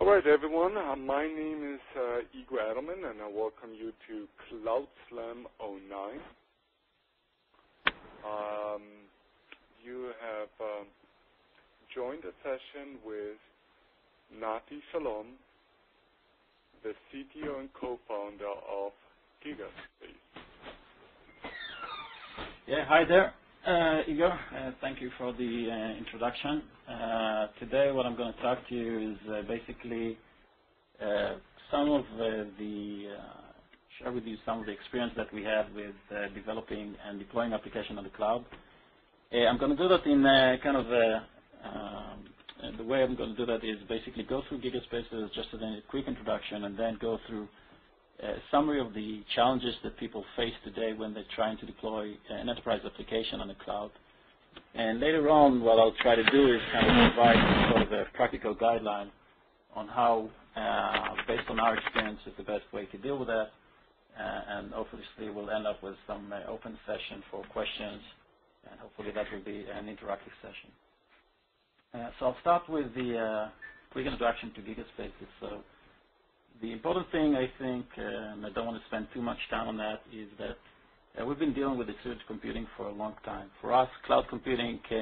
All right, everyone. Uh, my name is uh, Igor Edelman, and I welcome you to Cloud Slam 09. Um, you have um, joined a session with Nati Shalom, the CTO and co-founder of GigaSpace. Yeah, hi there, Igor. Uh, thank you for the uh, introduction. Uh, today what I'm going to talk to you is uh, basically uh, some of the, share with you some of the experience that we had with developing and deploying application on the cloud. I'm going to do that in kind of a, um, the way I'm going to do that is basically go through GigaSpace as just a quick introduction and then go through summary of the challenges that people face today when they're trying to deploy an enterprise application on the cloud. And later on, what I'll try to do is kind of provide sort of a practical guideline on how, uh, based on our experience, is the best way to deal with that. Uh, and obviously, we'll end up with some uh, open session for questions, and hopefully that will be an interactive session. Uh, so I'll start with the uh, quick introduction to GigaSpace. So the important thing, I think, and I don't want to spend too much time on that, is that uh, we've been dealing with distributed computing for a long time. For us, cloud computing